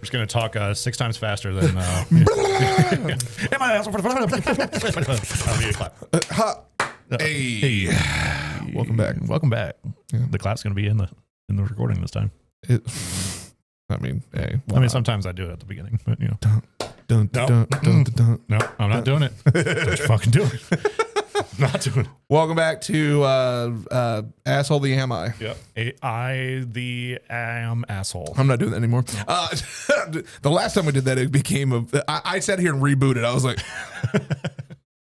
just gonna talk uh, six times faster than. Uh, Am I asshole for the? I need a clap. Uh, ha. Hey. Hey, Welcome back. Welcome back. Yeah. The clap's gonna be in the in the recording this time. It, I mean, hey. I mean, sometimes I do it at the beginning, but you know, Dun, No. dun, dun, dun, dun. no, I'm not doing it. Don't you fucking do it. not doing it. Welcome back to uh, uh, Asshole the Am I. Yep. A- I the am asshole. I'm not doing that anymore. Uh, the last time we did that, it became a. I, I sat here and rebooted. I was like,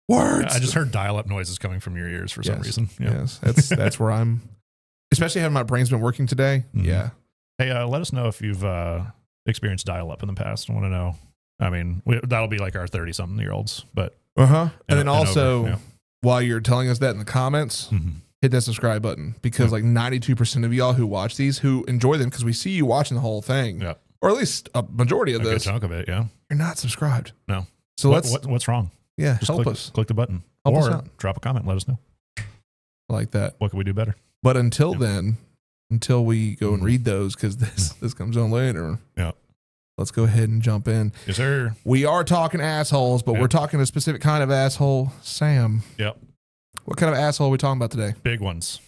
words. I just heard dial-up noises coming from your ears for some Yes. reason. Yeah. Yes, that's that's where I'm. Especially having my brain's been working today. Mhm. Yeah. Hey, uh, let us know if you've uh, experienced dial-up in the past. I want to know. I mean, we, that'll be like our thirty-something-year-olds, but Uh huh. And, and then also, over, yeah. While you're telling us that in the comments, Mhm. hit that subscribe button because like 92% of y'all who watch these who enjoy them because we see you watching the whole thing Yeah. or at least a majority of a this chunk of it. Yeah. you're not subscribed No. so What, let's what, what's wrong? yeah Just help click, us click the button Help or drop a comment. Let us know I like that what can we do better. but until Yeah. then until we go and Mhm. read those because this this comes on later Yeah. Let's go ahead and jump in Yes, sir. we are talking assholes but Yeah. we're talking a specific kind of asshole sam Yep. what kind of asshole are we talking about today Big ones.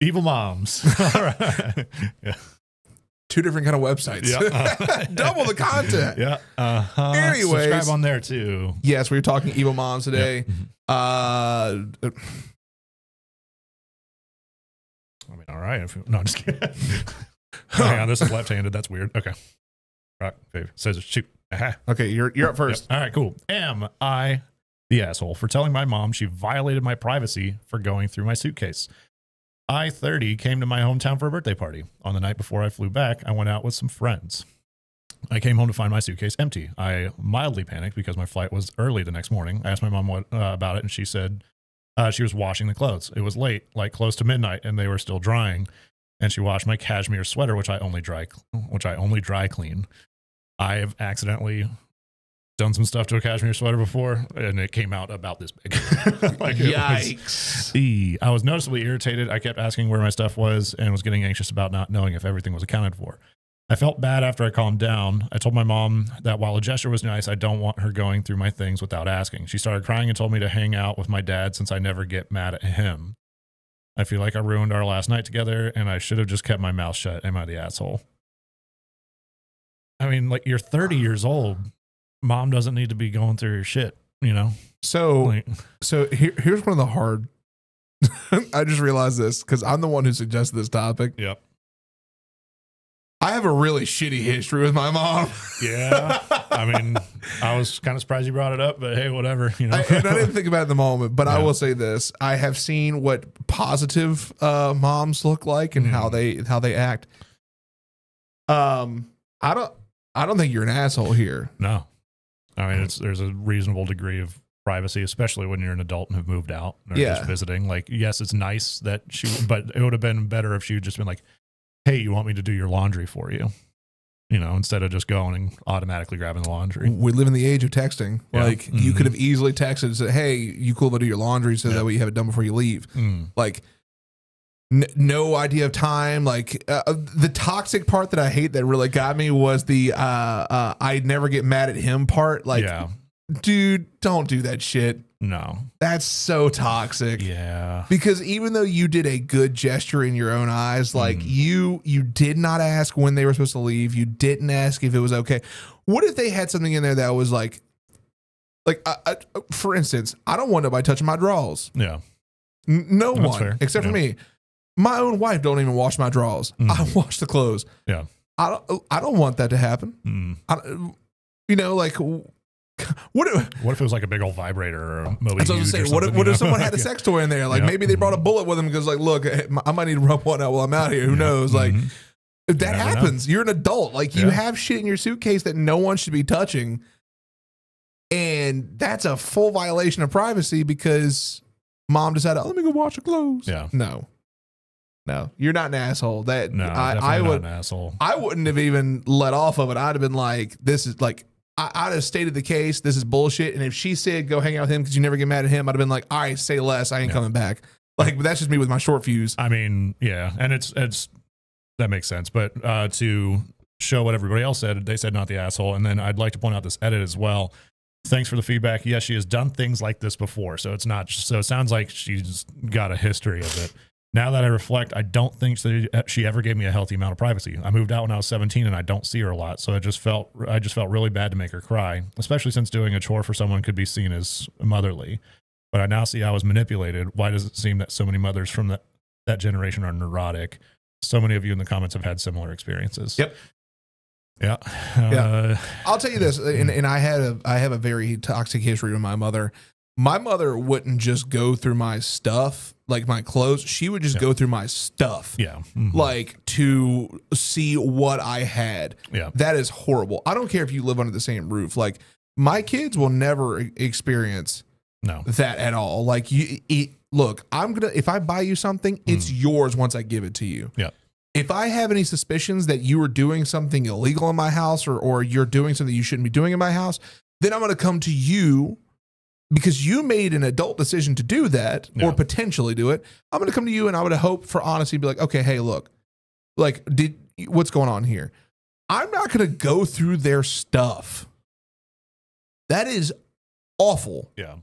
Evil moms. All right. Yeah. two different kind of websites Yeah. double the content Yeah. Uh-huh. Anyways. subscribe on there too. yes we're talking evil moms today Yeah. Mhm. uh I mean, all right. If, no, I'm just kidding. Hang on, this is left-handed. That's weird. Okay. Rock, paper, scissors, shoot. Aha. Okay, you're you're up first. Yep. All right, cool. Am I the asshole for telling my mom she violated my privacy for going through my suitcase? I 30 came to my hometown for a birthday party. On the night before I flew back, I went out with some friends. I came home to find my suitcase empty. I mildly panicked because my flight was early the next morning. I asked my mom what uh, about it, and she said uh, she was washing the clothes. It was late, like close to midnight, and they were still drying. And she washed my cashmere sweater, which I only dry, which I only dry clean. I have accidentally done some stuff to a cashmere sweater before, and it came out about this big. Like, it was-. I was noticeably irritated. I kept asking where my stuff was and was getting anxious about not knowing if everything was accounted for. I felt bad after I calmed down. I told my mom that while a gesture was nice, I don't want her going through my things without asking. She started crying and told me to hang out with my dad since I never get mad at him. I feel like I ruined our last night together and I should have just kept my mouth shut. Am I the asshole? I mean, like you're 30 years old. Mom doesn't need to be going through your shit, you know? So Like, so here, here's one of the hard. I just realized this because I'm the one who suggested this topic. yep. I have a really shitty history with my mom. Yeah. I mean, I was kind of surprised you brought it up, but hey, whatever. You know, I, and I didn't think about it in the moment, but I will say this: I have seen what positive uh, moms look like and how Mhm. they how they act. Um, I don't, I don't think you're an asshole here. no. I mean, it's there's a reasonable degree of privacy, especially when you're an adult and have moved out or Yeah. just visiting. Like, yes, it's nice that she, but it would have been better if she had just been like, "Hey, you want me to do your laundry for you?" You know, instead of just going and automatically grabbing the laundry. We live in the age of texting. Yeah. Like you Mhm. could have easily texted and said, "Hey, you cool to do your laundry so Yeah. that way you have it done before you leave." Mm. like n- no idea of time like uh, the toxic part that i hate that really got me was the uh uh i never get mad at him part like yeah. dude don't do that shit No. that's so toxic Yeah. because even though you did a good gesture in your own eyes like Mhm. you you did not ask when they were supposed to leave you didn't ask if it was okay what if they had something in there that was like like uh, uh, for instance i don't want nobody touching my drawers Yeah. N- No That's one, fair. except for me. My own wife don't even wash my drawers. Mhm. I wash the clothes. Yeah. I don't. I don't want that to happen. Mm. I, you know, like what? If, What if it was like a big old vibrator or a Moby that's what I was saying. What if, what if someone had a sex toy in there? Like maybe they brought a bullet with them because, like, look, I might need to rub one out while I'm out here. Who knows? Like, Mhm. if that know. happens, you're an adult. Like, you Yeah. have shit in your suitcase that no one should be touching, and that's a full violation of privacy because mom decided, oh, let me go wash the clothes. Yeah. No. No, you're not an asshole. That No, I, I not would an asshole. I wouldn't have even let off of it. I'd have been like, this is like I, I'd have stated the case. This is bullshit. And if she said go hang out with him because you never get mad at him, I'd have been like, all right, say less. I ain't Yeah. coming back. Like, but that's just me with my short fuse. I mean, yeah, and it's it's that makes sense. But uh, to show what everybody else said, they said not the asshole. And then I'd like to point out this edit as well. Thanks for the feedback. Yes, she has done things like this before, so it's not. So it sounds like she's got a history of it. Now that I reflect, I don't think that she ever gave me a healthy amount of privacy. I moved out when I was 17 and I don't see her a lot, so I just felt I just felt really bad to make her cry, especially since doing a chore for someone could be seen as motherly. But I now see I was manipulated. Why does it seem that so many mothers from that that generation are neurotic? So many of you in the comments have had similar experiences. Yep. Yeah. Yeah. Uh, I'll tell you this, and, and I had a I have a very toxic history with my mother. My mother wouldn't just go through my stuff, like my clothes. She would just Yeah. go through my stuff, yeah. Mhm. like to see what I had. yeah. That is horrible. I don't care if you live under the same roof. Like my kids will never experience No. that at all. Like you, it, look, I'm gonna if I buy you something, it's yours once I give it to you. Yeah. If I have any suspicions that you are doing something illegal in my house or or you're doing something you shouldn't be doing in my house, then I'm gonna come to you because you made an adult decision to do that Yeah. or potentially do it. I'm gonna come to you and I would hope for honesty, be like, okay, hey, look, like, did what's going on here? I'm not gonna go through their stuff. That is awful. Yeah.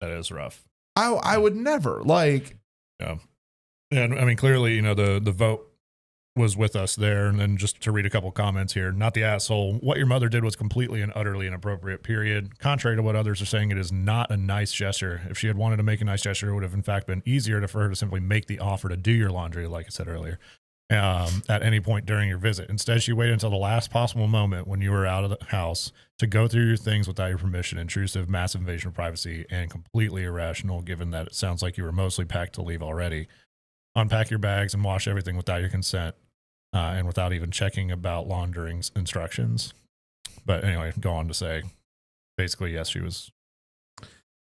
That is rough. I I would never like Yeah, And I mean, clearly, you know, the the vote was with us there. And then just to read a couple comments here, not the asshole. What your mother did was completely and utterly inappropriate. Period. Contrary to what others are saying, it is not a nice gesture. If she had wanted to make a nice gesture, it would have in fact been easier for her to simply make the offer to do your laundry, like I said earlier. Um, at any point during your visit. Instead, she waited until the last possible moment when you were out of the house to go through your things without your permission. Intrusive, massive invasion of privacy, and completely irrational, given that it sounds like you were mostly packed to leave already unpack your bags and wash everything without your consent uh, and without even checking about laundering instructions. But anyway, go on to say basically, yes, she was.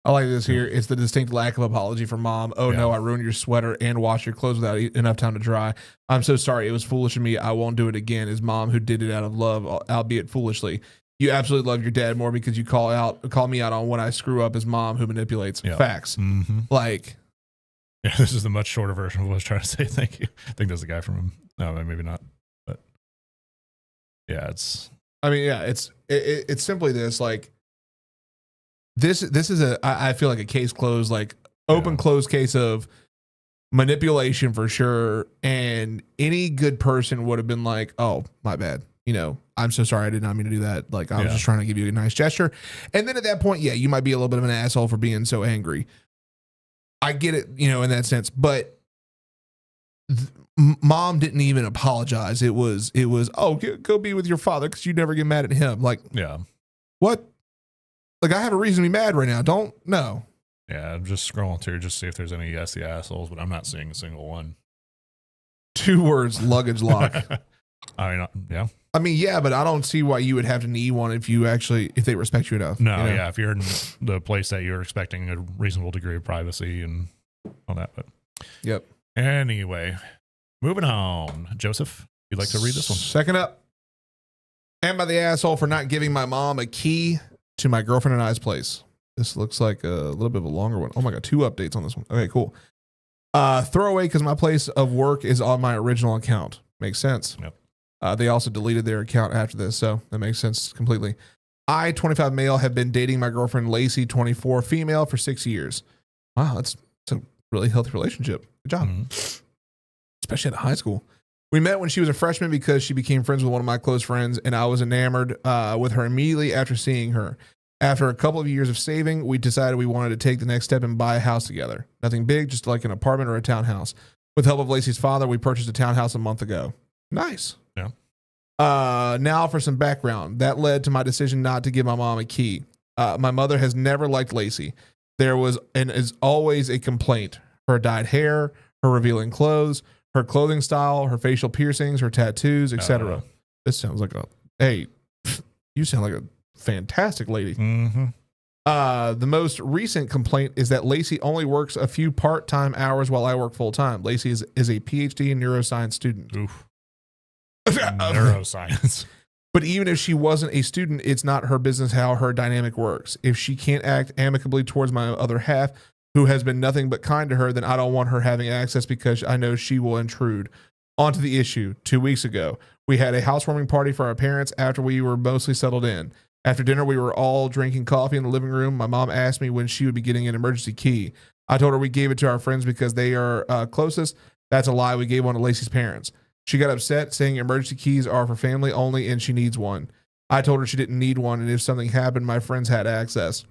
I like this here. It's the distinct lack of apology from mom. Oh no, I ruined your sweater and washed your clothes without enough time to dry. I'm so sorry. It was foolish of me. I won't do it again. Is mom who did it out of love, albeit foolishly. You absolutely love your dad more because you call out, call me out on when I screw up. As mom who manipulates Yeah. facts. Mm-hmm. Like Yeah, this is the much shorter version of what I was trying to say. Thank you. I think there's a guy from him. No, maybe not. But yeah, it's I mean, yeah, it's it, it- it's simply this. Like this this is a I, I feel like a case closed, like open Yeah. closed case of manipulation for sure. And any good person would have been like, "Oh, my bad," you know. I'm so sorry. I did not mean to do that. Like I was Yeah. just trying to give you a nice gesture. And then at that point, yeah, you might be a little bit of an asshole for being so angry. I get it, you know, in that sense, but th- mom didn't even apologize. It was, it was, oh, go, go be with your father because you never get mad at him. Like, yeah, what? Like, I have a reason to be mad right now. Don't, no. yeah. I'm just scrolling through just to see if there's any yes the assholes, but I'm not seeing a single one. Two words, luggage lock. I mean, uh, yeah, I mean, yeah, but I don't see why you would have to need one if you actually, if they respect you enough. no, you know? yeah. If you're in the place that you're expecting a reasonable degree of privacy and all that, but Yep. Anyway, moving on. Joseph, you'd like to read this one? Second up. And by the asshole for not giving my mom a key to my girlfriend and I's place. This looks like a little bit of a longer one. Oh my god, two updates on this one. Okay, cool. Uh, throwaway because my place of work is on my original account. Makes sense. Yep. Uh, they also deleted their account after this, so that makes sense completely. I, 25 male, have been dating my girlfriend Lacey, 24 female, for six years. Wow, that's, that's a really healthy relationship. Good job Mhm. especially at high school. We met when she was a freshman because she became friends with one of my close friends, and I was enamored uh, with her immediately after seeing her. After a couple of years of saving, we decided we wanted to take the next step and buy a house together. Nothing big, just like an apartment or a townhouse. With the help of Lacey's father, we purchased a townhouse a month ago. Nice. Yeah. Uh, now for some background. That led to my decision not to give my mom a key. Uh, my mother has never liked Lacey. There was and is always a complaint. Her dyed hair, her revealing clothes, her clothing style, her facial piercings, her tattoos, etc. Uh, this sounds like a hey, you sound like a fantastic lady. mhm. Uh, the most recent complaint is that Lacey only works a few part-time hours while I work full-time. Lacey is, is a PhD in neuroscience student. Oof. Neuroscience. But even if she wasn't a student, it's not her business how her dynamic works. If she can't act amicably towards my other half, who has been nothing but kind to her, then I don't want her having access because I know she will intrude. Onto the issue. Two weeks ago, we had a housewarming party for our parents after we were mostly settled in. After dinner, we were all drinking coffee in the living room. My mom asked me when she would be getting an emergency key. I told her we gave it to our friends because they are uh, closest. That's a lie. We gave one to Lacey's parents. She got upset, saying emergency keys are for family only and she needs one. I told her she didn't need one, and if something happened, my friends had access.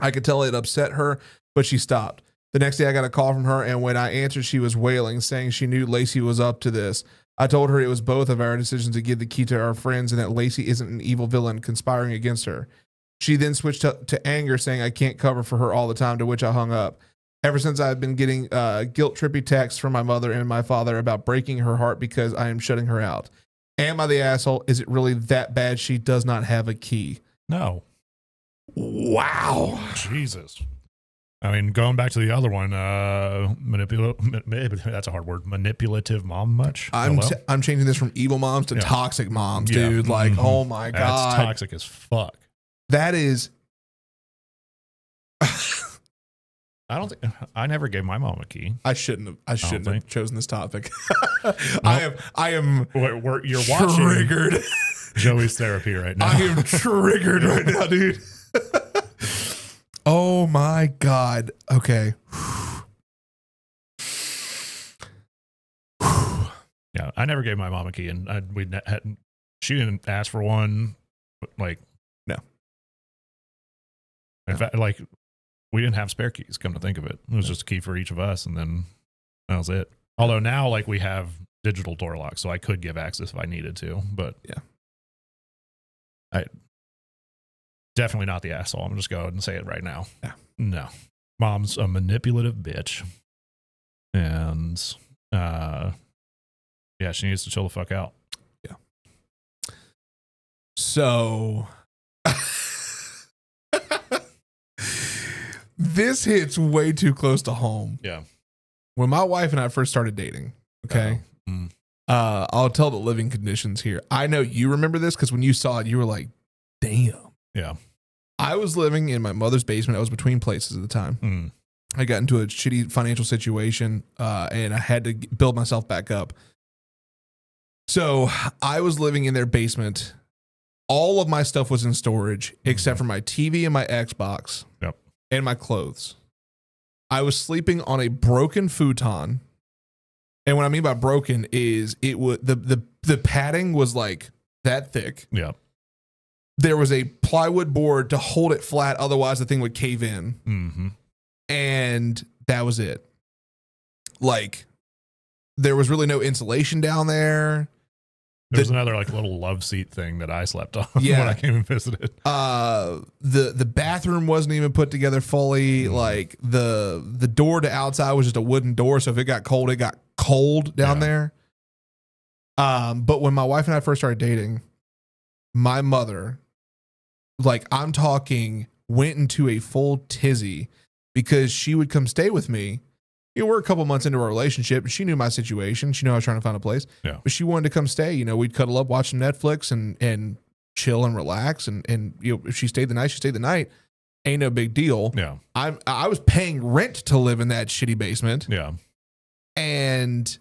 I could tell it upset her, but she stopped. The next day, I got a call from her, and when I answered, she was wailing, saying she knew Lacey was up to this. I told her it was both of our decisions to give the key to our friends and that Lacey isn't an evil villain conspiring against her. She then switched to, to anger, saying I can't cover for her all the time, to which I hung up. Ever since I've been getting uh, guilt trippy texts from my mother and my father about breaking her heart because I am shutting her out. Am I the asshole? Is it really that bad she does not have a key? No. Wow. Jesus. I mean, going back to the other one, uh, manipulative. That's a hard word. Manipulative mom, much. I'm t- I'm changing this from evil moms to Yeah. toxic moms, Yeah. dude. Like, Mhm. oh my god, That's god, toxic as fuck. that is. I don't think I never gave my mom a key. I shouldn't have. I shouldn't have think- chosen this topic. I am. I am We're, we're- you're watching triggered. Joey's therapy right now. I am triggered right now, dude. oh my god. Okay. Yeah, I never gave my mom a key, and I, we hadn't. she didn't ask for one. but, Like, No. In fact, like we didn't have spare keys. Come to think of it, it was just a key for each of us, and then that was it. Although now, like we have digital door locks, so I could give access if I needed to. But Yeah. I definitely not the asshole. I'm just going and say it right now. Yeah. No, mom's a manipulative bitch, and uh, yeah, she needs to chill the fuck out. Yeah. So this hits way too close to home. Yeah. When my wife and I first started dating, okay, Mm. uh, I'll tell the living conditions here. I know you remember this because when you saw it, you were like, damn. Yeah. I was living in my mother's basement. I was between places at the time. Mm. I got into a shitty financial situation uh, and I had to build myself back up. So I was living in their basement. All of my stuff was in storage except for my TV and my Xbox. And my clothes. I was sleeping on a broken futon. And what I mean by broken is it would the the the padding was like that thick. Yeah. There was a plywood board to hold it flat otherwise the thing would cave in hmm and that was it. Like there was really no insulation down there. There's The- another like little love seat thing that I slept on Yeah. when I came and visited. Uh the the bathroom wasn't even put together fully. Like the the door to outside was just a wooden door, so if it got cold, it got cold down Yeah. there. Um but when my wife and I first started dating, my mother like I'm talking went into a full tizzy because she would come stay with me. You know, we're a couple months into our relationship and she knew my situation. She knew I was trying to find a place. Yeah. But she wanted to come stay. You know, we'd cuddle up, watch Netflix and and chill and relax. And and you know, if she stayed the night, she stayed the night. Ain't no big deal. Yeah. I'm I was paying rent to live in that shitty basement. Yeah. And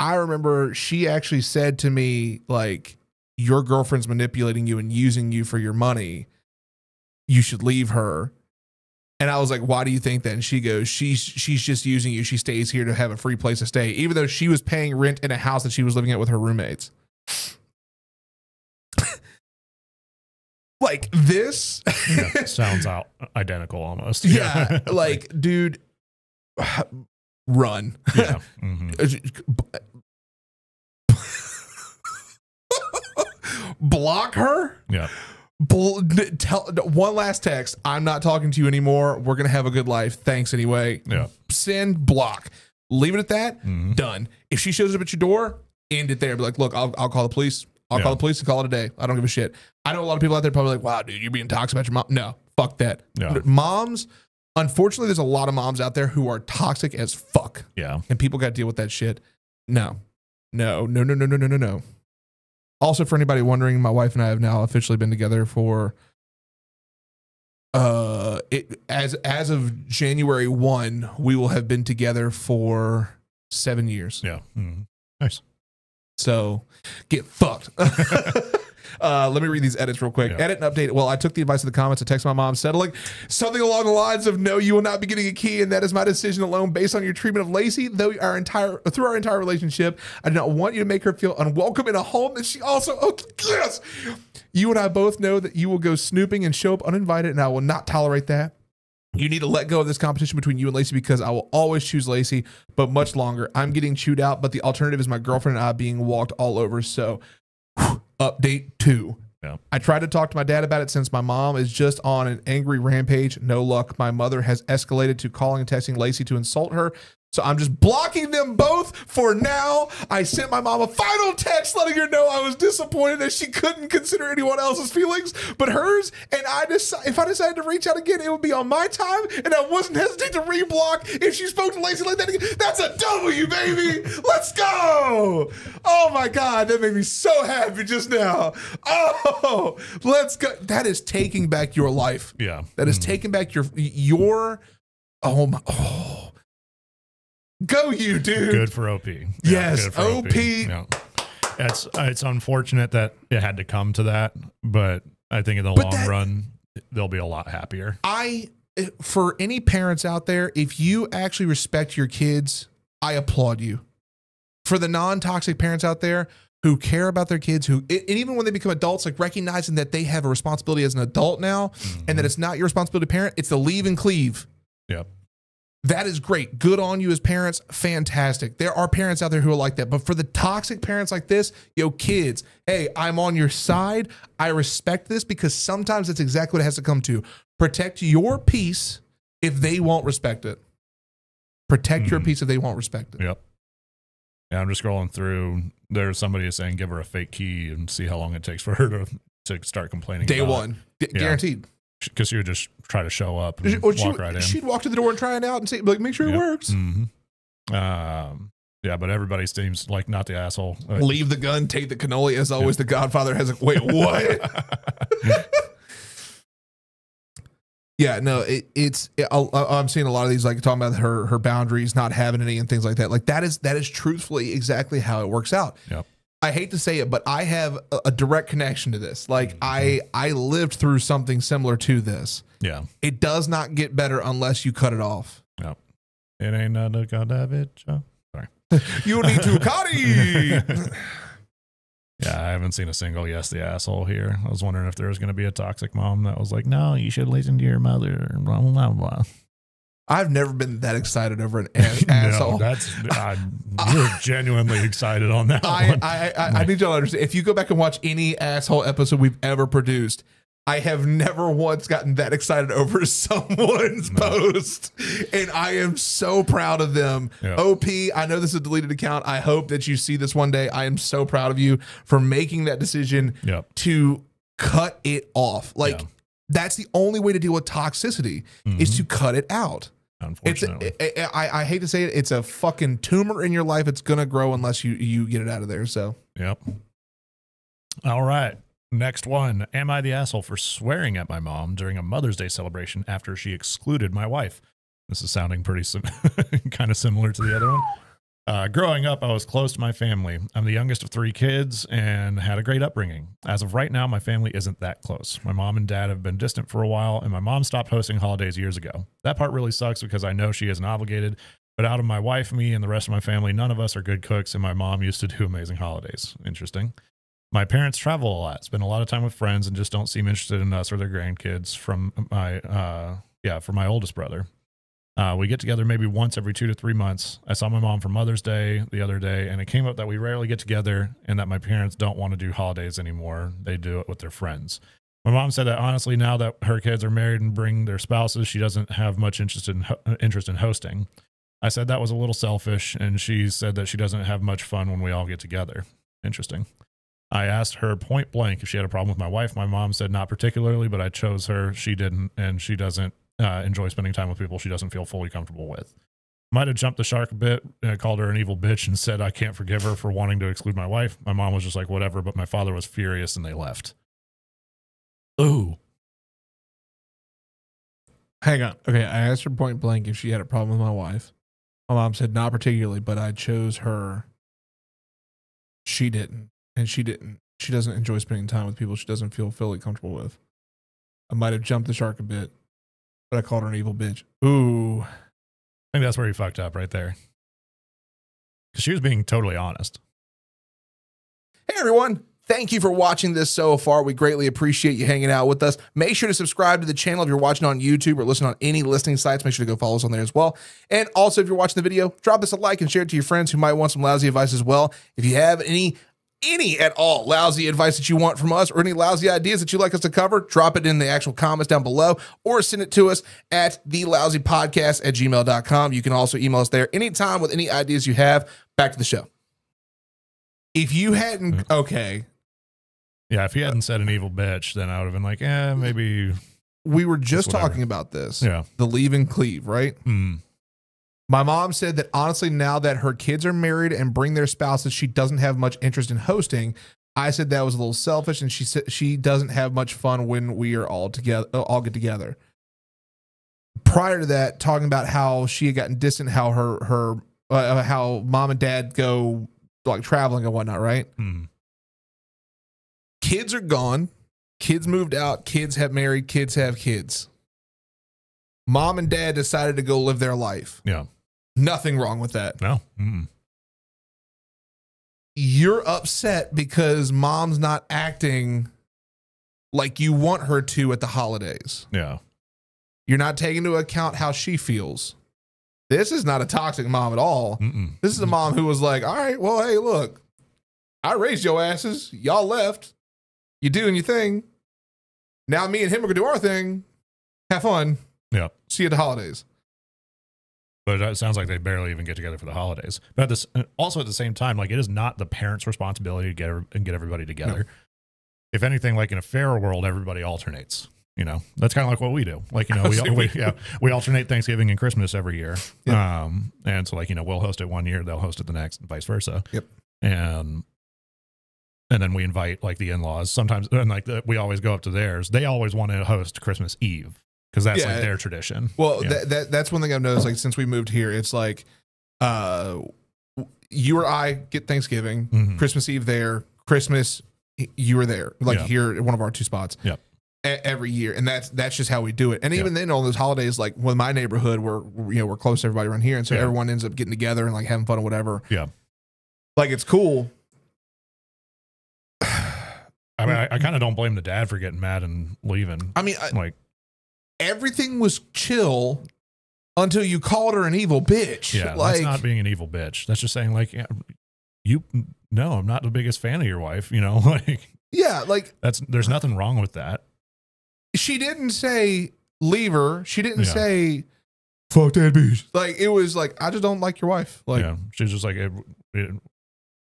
I remember she actually said to me, like, your girlfriend's manipulating you and using you for your money. You should leave her. And I was like, why do you think that? And she goes, she's she's just using you. She stays here to have a free place to stay, even though she was paying rent in a house that she was living at with her roommates. like this. yeah. Sounds out identical almost. yeah. Like, dude, run. yeah. hmm block her Yeah. Tell one last text. I'm not talking to you anymore. We're gonna have a good life. Thanks anyway. Yeah. Send block. Leave it at that. Mm-hmm. Done. If she shows up at your door, end it there. Be like, look, I'll, I'll call the police. I'll yeah. call the police and call it a day. I don't give a shit. I know a lot of people out there probably like, wow, dude, you're being toxic about your mom. No, fuck that. Yeah. Moms, unfortunately, there's a lot of moms out there who are toxic as fuck. Yeah. And people got to deal with that shit. No, no, no, no, no, no, no, no. Also, for anybody wondering, my wife and I have now officially been together for uh, it as as of January one, we will have been together for seven years. Yeah. hmm Nice. So get fucked. uh, let me read these edits real quick. Yeah. Edit and update. Well, I took the advice of the comments to text my mom, settling something along the lines of "No, you will not be getting a key, and that is my decision alone, based on your treatment of Lacey. Though our entire through our entire relationship, I do not want you to make her feel unwelcome in a home that she also. Oh, yes, you and I both know that you will go snooping and show up uninvited, and I will not tolerate that. You need to let go of this competition between you and Lacey because I will always choose Lacey, but much longer. I'm getting chewed out, but the alternative is my girlfriend and I being walked all over. So, update two. Yeah. I tried to talk to my dad about it since my mom is just on an angry rampage. No luck. My mother has escalated to calling and texting Lacey to insult her. So I'm just blocking them both for now. I sent my mom a final text letting her know I was disappointed that she couldn't consider anyone else's feelings but hers. And I just, if I decided to reach out again, it would be on my time, and I wasn't hesitant to reblock if she spoke to Lacey like that again. That's a W, baby. Let's go. Oh my God, that made me so happy just now. Oh, let's go. That is taking back your life. Yeah. That is Mm. taking back your your. Oh my. Oh. Go you, dude. good for OP. Yeah, Yes, for OP. Yeah. It's it's unfortunate that it had to come to that, but I think in the But long that- run they'll be a lot happier. I for any parents out there, if you actually respect your kids, I applaud you. For the non-toxic parents out there who care about their kids, who and even when they become adults, like recognizing that they have a responsibility as an adult now, and that mm-hmm. it's not your responsibility to parent, it's the leave and cleave. Yep. That is great. Good on you as parents. Fantastic. There are parents out there who are like that. But for the toxic parents like this, yo, kids, hey, I'm on your side. I respect this because sometimes that's exactly what it has to come to. Protect your peace if they won't respect it. Protect your Mhm. peace if they won't respect it. Yep. Yeah, I'm just scrolling through. There's somebody is saying give her a fake key and see how long it takes for her to to start complaining. Day one, Yeah. guaranteed. Because she would just try to show up and she, walk right in. She'd walk to the door and try it out and see, like, make sure Yep. it works. hmm Um, yeah, but everybody seems like not the asshole. Uh, Leave the gun, take the cannoli. As always, the Godfather has a wait. What? Yeah, no, it, it's it, I- I- I'm seeing a lot of these like talking about her her boundaries, not having any, and things like that. Like that is that is truthfully exactly how it works out. Yep. I hate to say it, but I have a, a direct connection to this. Like I I lived through something similar to this. yeah, It does not get better unless you cut it off. yep. It ain't nothing gonna have it. Joe. You need to cut it. Yeah, I haven't seen a single yes the asshole here. I was wondering if there was going to be a toxic mom that was like, "No, you should listen to your mother." Blah blah blah. I've never been that excited over an asshole. that's I, you're genuinely excited on that I, one. I, I, I need y'all to understand. If you go back and watch any asshole episode we've ever produced, I have never once gotten that excited over someone's No. post. And I am so proud of them. Yeah. OP, I know this is a deleted account. I hope that you see this one day. I am so proud of you for making that decision yep. to cut it off. Like, Yeah. That's the only way to deal with toxicity is Mhm. to cut it out. Unfortunately, It's Unfortunately, a, I, I hate to say it, it's a fucking tumor in your life. It's gonna grow unless you you get it out of there. So Yep. All right. Next one. Am I the asshole for swearing at my mom during a Mother's Day celebration after she excluded my wife? This is sounding pretty sim- kind of similar to the other one. Uh, growing up, I was close to my family. I'm the youngest of three kids and had a great upbringing. As of right now, my family isn't that close. My mom and dad have been distant for a while, and my mom stopped hosting holidays years ago. That part really sucks because I know she isn't obligated. But out of my wife, me, and the rest of my family, none of us are good cooks, and my mom used to do amazing holidays. Interesting. My parents travel a lot, spend a lot of time with friends, and just don't seem interested in us or their grandkids. From my, uh, yeah, for my oldest brother, uh, we get together maybe once every two to three months. I saw my mom for Mother's Day the other day, and it came up that we rarely get together, and that my parents don't want to do holidays anymore. They do it with their friends. My mom said that honestly, now that her kids are married and bring their spouses, she doesn't have much interest in interest in hosting. I said that was a little selfish, and she said that she doesn't have much fun when we all get together. Interesting. I asked her point blank if she had a problem with my wife. My mom said not particularly, but I chose her. She didn't, and she doesn't uh, enjoy spending time with people she doesn't feel fully comfortable with. Might have jumped the shark a bit, uh, called her an evil bitch, and said I can't forgive her for wanting to exclude my wife. My mom was just like, whatever, but my father was furious and they left. Ooh. hang on. Okay, I asked her point blank if she had a problem with my wife. My mom said not particularly, but I chose her. she didn't, and she didn't. She doesn't enjoy spending time with people she doesn't feel fully comfortable with. I might have jumped the shark a bit, but I called her an evil bitch. Ooh, I think that's where he fucked up right there. Because she was being totally honest. Hey everyone, thank you for watching this so far. We greatly appreciate you hanging out with us. Make sure to subscribe to the channel if you're watching on YouTube or listening on any listening sites. Make sure to go follow us on there as well. And also, if you're watching the video, drop us a like and share it to your friends who might want some lousy advice as well. If you have any any at all lousy advice that you want from us or any lousy ideas that you'd like us to cover, drop it in the actual comments down below or send it to us at the lousy podcast at gmail.com. You can also email us there anytime with any ideas you have. Back to the show. If you hadn't, okay, Yeah, if he hadn't said an evil bitch, then I would have been like, eh, maybe. we were just talking about this. Yeah. The leave and cleave, right? Hmm. My mom said that honestly, now that her kids are married and bring their spouses, she doesn't have much interest in hosting. I said that was a little selfish, and she said she doesn't have much fun when we are all together, uh, all get together. Prior to that, talking about how she had gotten distant, how her her uh, how mom and dad go like traveling and whatnot, right? Hmm. Kids are gone. Kids moved out. Kids have married. Kids have kids. Mom and dad decided to go live their life. Yeah. Nothing wrong with that. No. Mm. You're upset because mom's not acting like you want her to at the holidays. Yeah. You're not taking into account how she feels. This is not a toxic mom at all. Mm-mm. This is a mom who was like, all right, well, hey, look, I raised your asses. Y'all left. You doing your thing. Now me and him are gonna do our thing. Have fun. Yeah. See you at the holidays. But it sounds like they barely even get together for the holidays. But at this, also at the same time, like it is not the parents' responsibility to get and get everybody together. If anything, like in a fair world, everybody alternates. You know, that's kind of like what we do. Like you know, we, we yeah we alternate Thanksgiving and Christmas every year. Um, and so like you know, we'll host it one year, they'll host it the next, and vice versa. Yep. And and then we invite like the in-laws sometimes, and like the, we always go up to theirs. They always want to host Christmas Eve because that's Yeah. like their tradition. Well, Yeah. that, that that's one thing I've noticed. Like since we moved here, it's like, uh, you or I get Thanksgiving, Mhm. Christmas Eve there, Christmas you were there, like Yeah. here at one of our two spots. Yep. Every year, and that's that's just how we do it. And even then, on those holidays, like with my neighborhood, we're you know we're close to everybody around here, and so everyone ends up getting together and like having fun or whatever. Yeah. like it's cool. I mean, I, I kind of don't blame the dad for getting mad and leaving. I mean, I, Like, everything was chill until you called her an evil bitch. yeah, like that's not being an evil bitch. That's just saying, like, yeah, you, no, I'm not the biggest fan of your wife. You know, like yeah, like that's there's nothing wrong with that. she didn't say leave her. She didn't Yeah. say fuck that bitch. Like it was like I just don't like your wife. Like yeah, she's just like, it, it,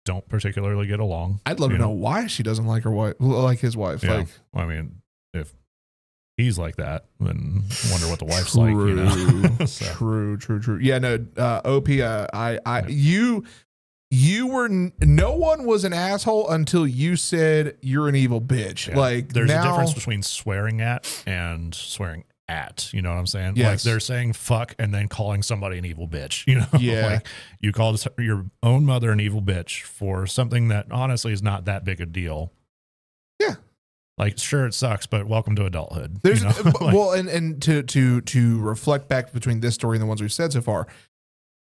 don't particularly get along. I'd love to know why she doesn't like her wife, like his wife. Yeah, Like I mean, if he's like that, then I wonder what the wife's like. You know, So, true, true, true. Yeah, no, uh, op. Uh, I, I, you, you were. n- No one was an asshole until you said you're an evil bitch. yeah. Like there's now, a difference between swearing at and swearing at. You know what I'm saying? Like Yes. they're saying fuck and then calling somebody an evil bitch. You know, Yeah. like you called your own mother an evil bitch for something that honestly is not that big a deal. Like sure it sucks, but welcome to adulthood. There's you know? Like, well, and and to to to reflect back between this story and the ones we've said so far,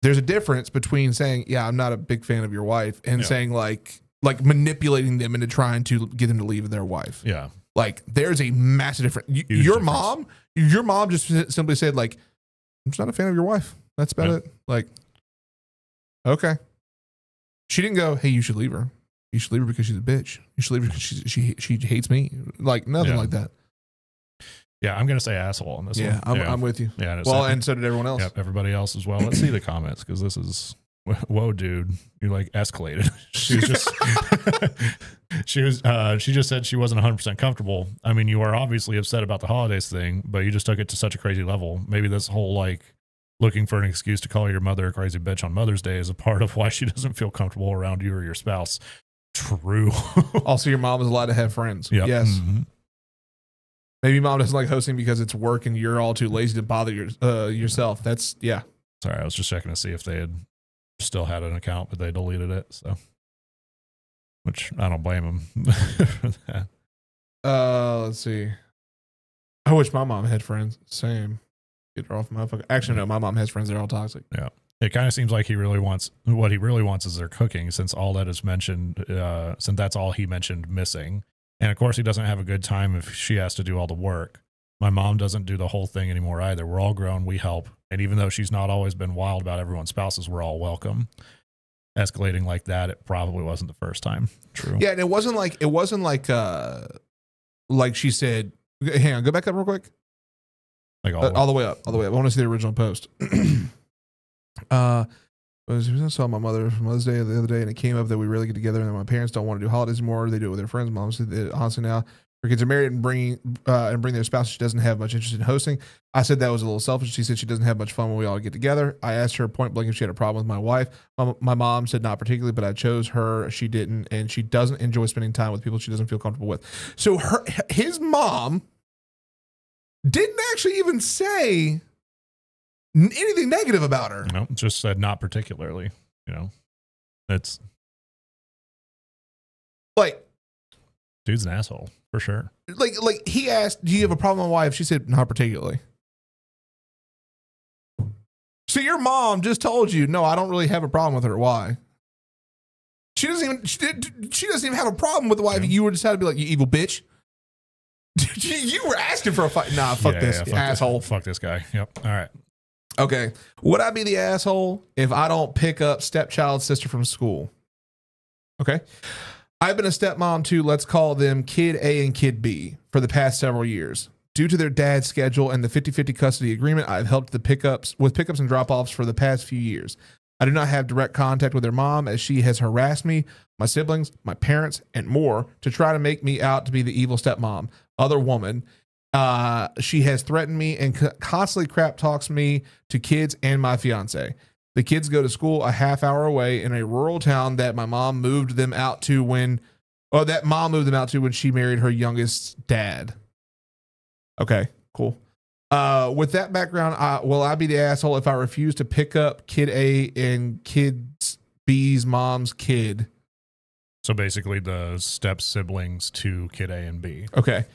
there's a difference between saying, "Yeah, I'm not a big fan of your wife," and Yeah. saying like like manipulating them into trying to get them to leave their wife. yeah. Like there's a massive difference. Huge your difference. mom, your mom just simply said like, "I'm just not a fan of your wife." That's about Yeah. it. Like, okay. She didn't go, "Hey, you should leave her. You should leave her because she's a bitch. You should leave her because she she she hates me." Like nothing Yeah. like that. Yeah, I'm gonna say asshole on this yeah, one. I'm, I'm with you. yeah, it's- Well, and so did everyone else. Yep, everybody else as well. Let's see the comments because this is whoa, dude, you like escalated. she was just she was uh, she just said she wasn't 100 percent comfortable. I mean, you are obviously upset about the holidays thing, but you just took it to such a crazy level. Maybe this whole like looking for an excuse to call your mother a crazy bitch on Mother's Day is a part of why she doesn't feel comfortable around you or your spouse. True. Also, your mom is allowed to have friends. Yep. Yes. Mhm. Maybe mom doesn't like hosting because it's work and you're all too lazy to bother your, uh, yourself. That's, yeah. Sorry, I was just checking to see if they had still had an account, but they deleted it. So which I don't blame them. for that. Uh, let's see. I wish my mom had friends. Same. Get her off my fucking. Actually, no. My mom has friends. They're all toxic. It kind of seems like he really wants what he really wants is their cooking, since all that is mentioned, uh, since that's all he mentioned missing. And of course, he doesn't have a good time if she has to do all the work. My mom doesn't do the whole thing anymore either. We're all grown, we help. And even though she's not always been wild about everyone's spouses, we're all welcome. Escalating like that, it probably wasn't the first time. True. Yeah, and it wasn't like it wasn't like uh, like she said. Hang on, go back up real quick. Like all, Uh, all the way up, all the way up. I want to see the original post. uh, I saw my mother Mother's Day the other day, and it came up that we really get together, and my parents don't want to do holidays anymore. They do it with their friends. Mom said honestly now her kids are married and bringing uh, and bring their spouse. She doesn't have much interest in hosting. I said that was a little selfish. She said she doesn't have much fun when we all get together. I asked her point blank if she had a problem with my wife. My, my mom said not particularly, but I chose her. She didn't, and she doesn't enjoy spending time with people she doesn't feel comfortable with. So her his mom didn't actually even say anything negative about her. No, just said not particularly. You know, it's Like, dude's an asshole for sure. like, like he asked, "Do you have a problem with my wife?" She said, "Not particularly." So your mom just told you, "No, I don't really have a problem with her." Why? She doesn't even. She, did, she doesn't even have a problem with the wife. Yeah. You were just had to be like, "You evil bitch." you you were asking for a fight. Nah, fuck Yeah, this yeah, fuck asshole. This, fuck this guy. Yep. All right. Okay. Would I be the asshole if I don't pick up stepchild sister from school? Okay. I've been a stepmom to, let's call them kid A and kid B for the past several years. Due to their dad's schedule and the 50 50 custody agreement, I've helped the pickups with pickups and drop offs for the past few years. I do not have direct contact with their mom as she has harassed me, my siblings, my parents, and more to try to make me out to be the evil stepmom, other woman. Uh, she has threatened me and constantly crap talks me to kids and my fiance. The kids go to school a half hour away in a rural town that my mom moved them out to when, or that mom moved them out to when she married her youngest dad. Okay, cool. Uh, with that background, uh, will I be the asshole if I refuse to pick up kid A and kid B's mom's kid? So basically, the step siblings to kid A and B. Okay.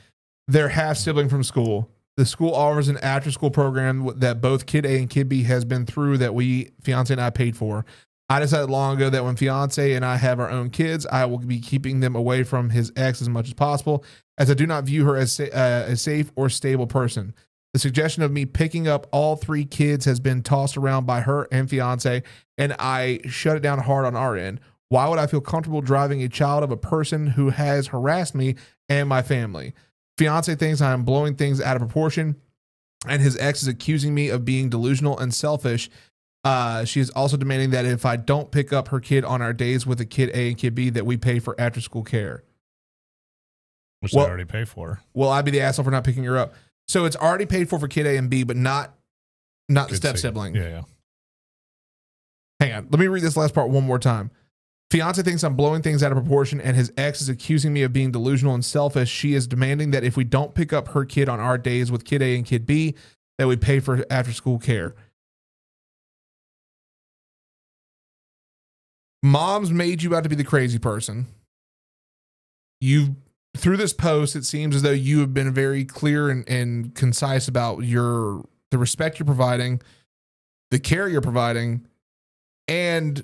They're half sibling from school. The school offers an after school program that both Kid A and Kid B has been through that we, fiance and I, paid for. I decided long ago that when fiance and I have our own kids, I will be keeping them away from his ex as much as possible, as I do not view her as uh, a safe or stable person. The suggestion of me picking up all three kids has been tossed around by her and fiance, and I shut it down hard on our end. Why would I feel comfortable driving a child of a person who has harassed me and my family? Fiance thinks I am blowing things out of proportion, and his ex is accusing me of being delusional and selfish. Uh, she is also demanding that if I don't pick up her kid on our days with a kid A and kid B, that we pay for after school care. which Well- they already pay for. Well, I'd be the asshole for not picking her up? So it's already paid for for kid A and B, but not not the step sibling. Yeah, yeah. Hang on. Let me read this last part one more time. Fiance thinks I'm blowing things out of proportion, and his ex is accusing me of being delusional and selfish. She is demanding that if we don't pick up her kid on our days with kid A and kid B, that we pay for after school care. Mom's made you out to be the crazy person. You through this post, it seems as though you have been very clear and, and concise about your the respect you're providing, the care you're providing, and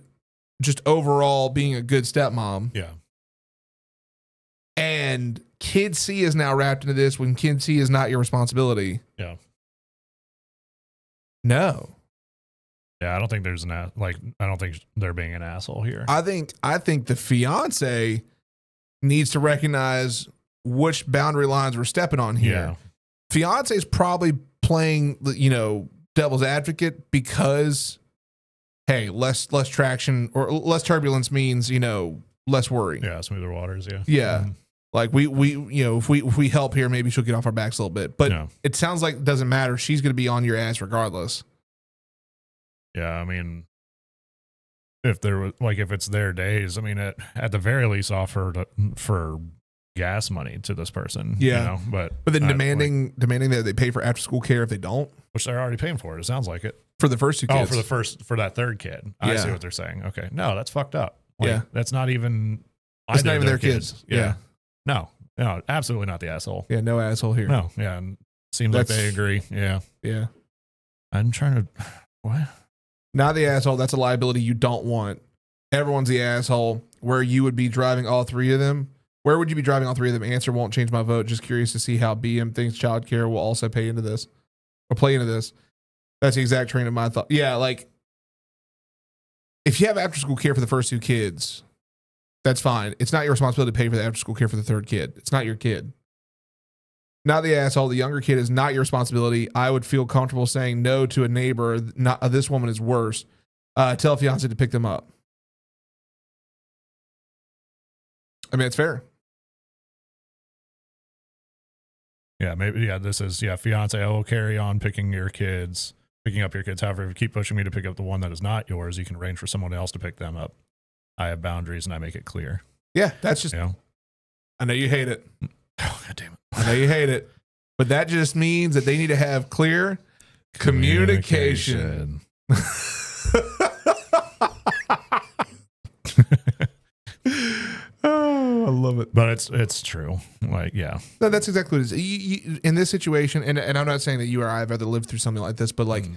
just overall being a good stepmom. Yeah. And kid C is now wrapped into this when kid C is not your responsibility. Yeah. No. Yeah, I don't think there's an ass- like I don't think they're being an asshole here. I think I think the fiance needs to recognize which boundary lines we're stepping on here. yeah. Fiance is probably playing you know devil's advocate because hey, less less traction or less turbulence means, you know, less worry. Yeah, smoother waters, yeah. Yeah. Mhm. Like we we you know, if we if we help here, maybe she'll get off our backs a little bit. But yeah. it sounds like it doesn't matter. She's gonna be on your ass regardless. Yeah, I mean if there was like if it's their days, I mean at at the very least offer to, for gas money to this person. Yeah. You know, but But then I- like, demanding demanding that they pay for after school care if they don't which they're already paying for it, it sounds like it. for the first two Oh, kids. for the first for that third kid. I see what they're saying. Okay. No, that's fucked up. Like, Yeah. That's not even It's not even of their kids. Yeah. Yeah. No, no, absolutely not the asshole. Yeah, no asshole here. No, yeah. Seems like they agree. Yeah. Yeah. I'm trying to. What? Not the asshole. That's a liability you don't want. Everyone's the asshole. Where you would be driving all three of them. Where would you be driving all three of them? Answer won't change my vote. Just curious to see how BM thinks childcare will also pay into this or play into this. That's the exact train of my thought. Yeah, like if you have after school care for the first two kids, that's fine. It's not your responsibility to pay for the after school care for the third kid. It's not your kid. Not the asshole. The younger kid is not your responsibility. I would feel comfortable saying no to a neighbor. Not uh, this woman is worse. Uh, tell fiance to pick them up. I mean, it's fair. Yeah, maybe. Yeah, this is yeah. Fiance, I will carry on picking your kids, picking up your kids. However, if you keep pushing me to pick up the one that is not yours, you can arrange for someone else to pick them up. I have boundaries and I make it clear. Yeah, that's just. You know. I know you hate it. Oh, God damn it. I know you hate it, but that just means that they need to have clear communication. oh, I love it. But it's it's true. Like yeah, No, that's exactly what it is. You, you, in this situation, and, and I'm not saying that you or I have ever lived through something like this, but like Mm,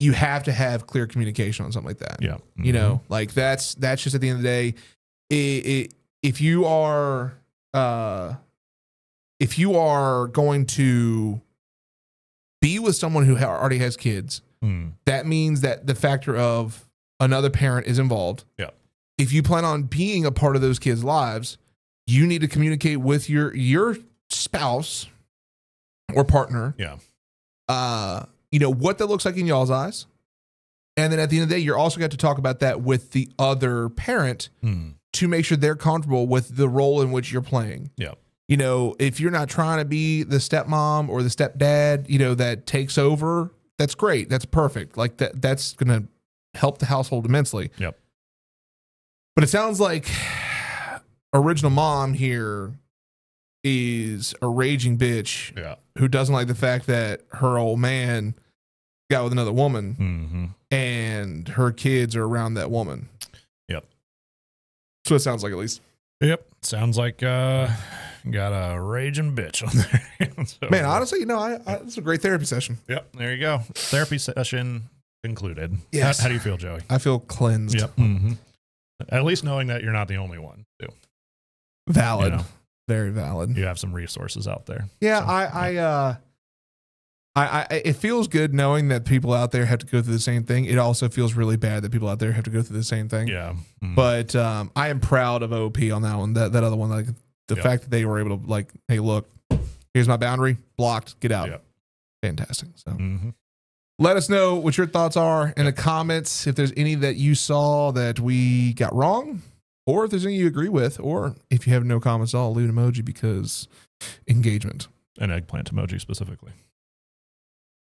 you have to have clear communication on something like that. yeah, You Mhm. know, like that's that's just at the end of the day. It, it, if you are, uh, if you are going to be with someone who ha- already has kids, Mm, that means that the factor of another parent is involved. Yeah. If you plan on being a part of those kids' lives, you need to communicate with your your spouse or partner. Yeah. Uh, you know what that looks like in y'all's eyes. And then at the end of the day, you're also got to talk about that with the other parent mm, to make sure they're comfortable with the role in which you're playing. Yeah. You know, if you're not trying to be the stepmom or the stepdad, you know, that takes over, that's great. That's perfect. Like that that's going to help the household immensely. Yep. But it sounds like original mom here is a raging bitch yeah. who doesn't like the fact that her old man got with another woman hmm and her kids are around that woman. Yep. That's what it sounds like at least. Yep. Sounds like uh got a raging bitch on there. So, Man, honestly, you know, I, I it's a great therapy session. Yep. There you go. Therapy session concluded. Yes. How, how do you feel, Joey? I feel cleansed. Yep. hmm At least knowing that you're not the only one. Too. Valid. You know. Very valid. You have some resources out there. Yeah, So, I, I, uh, I, I, it feels good knowing that people out there have to go through the same thing. It also feels really bad that people out there have to go through the same thing. Yeah. Mhm. But um, I am proud of OP on that one. That that other one, like the Yep. fact that they were able to like, hey, look, here's my boundary, blocked, get out. Yep. Fantastic. So Mhm. let us know what your thoughts are in the comments. If there's any that you saw that we got wrong, or if there's any you agree with, or if you have no comments at all, leave an emoji because engagement. An eggplant emoji specifically.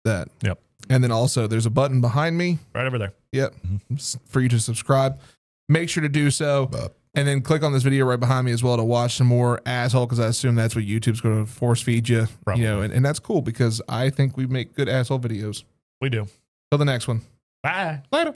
That. Yep. And then also there's a button behind me. Right over there. Yep. Mhm. For you to subscribe. Make sure to do so. And then click on this video right behind me as well to watch some more asshole because I assume that's what YouTube's going to force feed you. Probably. You know, and, and that's cool because I think we make good asshole videos. We do. Till the next one. Bye. Later.